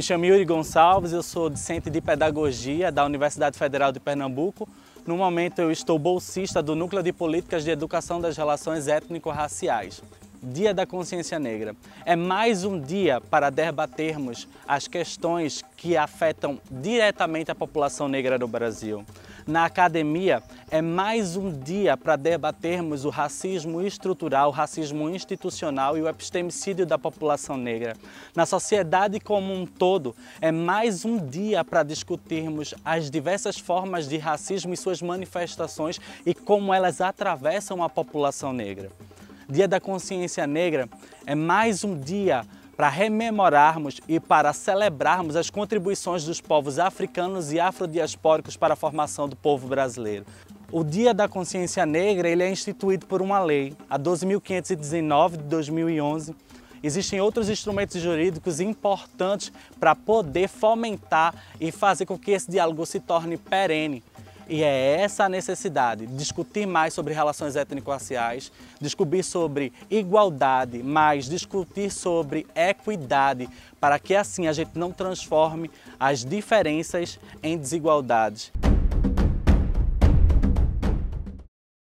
me chamo Yuri Gonçalves, eu sou docente de Pedagogia da Universidade Federal de Pernambuco. No momento eu estou bolsista do Núcleo de Políticas de Educação das Relações Étnico-Raciais. Dia da Consciência Negra. É mais um dia para debatermos as questões que afetam diretamente a população negra do Brasil. Na academia, é mais um dia para debatermos o racismo estrutural, o racismo institucional e o epistemicídio da população negra. Na sociedade como um todo, é mais um dia para discutirmos as diversas formas de racismo e suas manifestações e como elas atravessam a população negra. Dia da Consciência Negra é mais um dia para rememorarmos e para celebrarmos as contribuições dos povos africanos e afrodiaspóricos para a formação do povo brasileiro. O Dia da Consciência Negra ele é instituído por uma lei, a 12.519 de 2011. Existem outros instrumentos jurídicos importantes para poder fomentar e fazer com que esse diálogo se torne perene. E é essa a necessidade, discutir mais sobre relações étnico-raciais, descobrir sobre igualdade, mas discutir sobre equidade, para que assim a gente não transforme as diferenças em desigualdades.